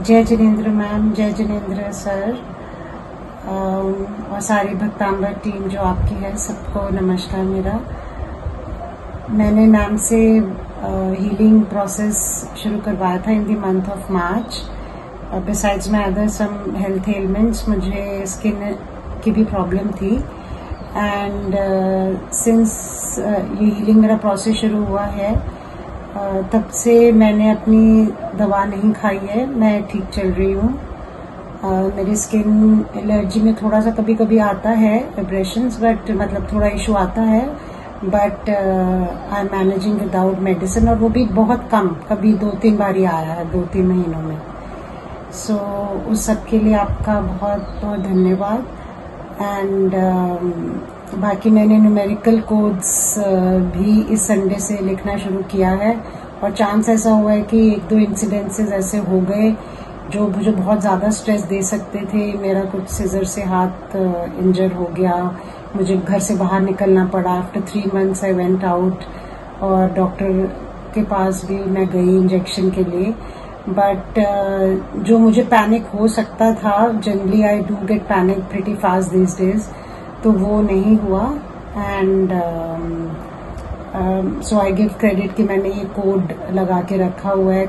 जय जिनेन्द्र मैम, जय जिनेन्द्र सर और सारी भक्तांबर टीम जो आपकी है, सबको नमस्कार मेरा। मैंने मैम से हीलिंग प्रोसेस शुरू करवाया था in the month of March besides my other some health elements मुझे स्किन की भी प्रॉब्लम थी। एंड सिंस ये हीलिंग मेरा प्रोसेस शुरू हुआ है तब से मैंने अपनी दवा नहीं खाई है मैं ठीक चल रही हूँ। मेरी स्किन एलर्जी में थोड़ा सा कभी कभी आता है वाइब्रेशन बट मतलब थोड़ा इशू आता है। But I am managing without medicine और वो भी बहुत कम कभी दो तीन बार ही आया है दो तीन महीनों में। सो so, उस सब के लिए आपका बहुत बहुत धन्यवाद एंड बाकी मैंने न्यूमेरिकल कोड्स भी इस संडे से लिखना शुरू किया है और चांस ऐसा हुआ है कि एक दो इंसिडेंसेस ऐसे हो गए जो मुझे बहुत ज़्यादा स्ट्रेस दे सकते थे। मेरा कुछ सीजर से हाथ इंजर हो गया। मुझे घर से बाहर निकलना पड़ा। After three months I went out और डॉक्टर के पास भी मैं गई इंजेक्शन के लिए। बट uh, जो मुझे पैनिक हो सकता था generally I do get panic pretty fast this days तो वो नहीं हुआ। And so I give credit कि मैंने ये कोड लगा के रखा हुआ है।